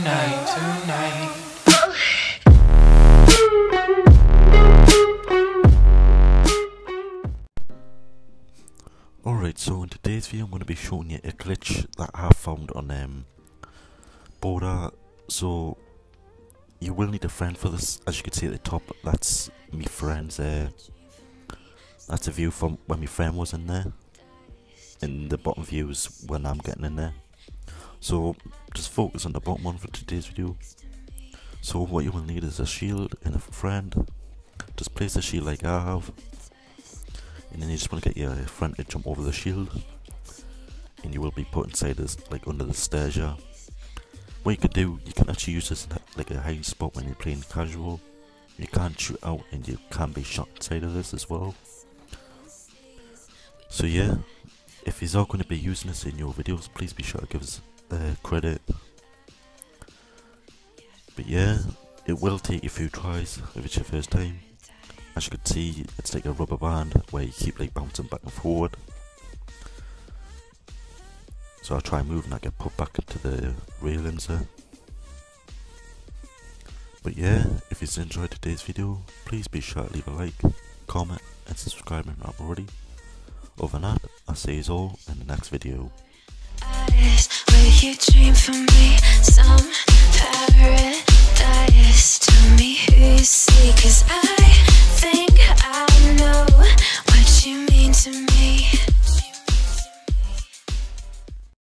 tonight, tonight. Alright, so in today's video I'm going to be showing you a glitch that I found on um, Border. So you will need a friend for this. As you can see at the top, that's me friend's. Uh, that's a view from when my friend was in there. And the bottom view is when I'm getting in there. So just focus on the bottom one for today's video. So what you will need is a shield and a friend. Just place the shield like I have and then you just want to get your friend to jump over the shield and you will be put inside this like under the stairs yeah. what you could do you can actually use this like a hiding spot when you're playing casual you can't shoot out and you can be shot inside of this as well so yeah if you're going to be using this in your videos please be sure to give us uh, credit but yeah it will take you a few tries if it's your first time as you can see, it's like a rubber band where you keep like bouncing back and forward. So I try moving, I get put back into the railings there. But yeah, if you've enjoyed today's video, please be sure to leave a like, comment and subscribe if not already. Other than that, I'll see you all in the next video. You dream for me some?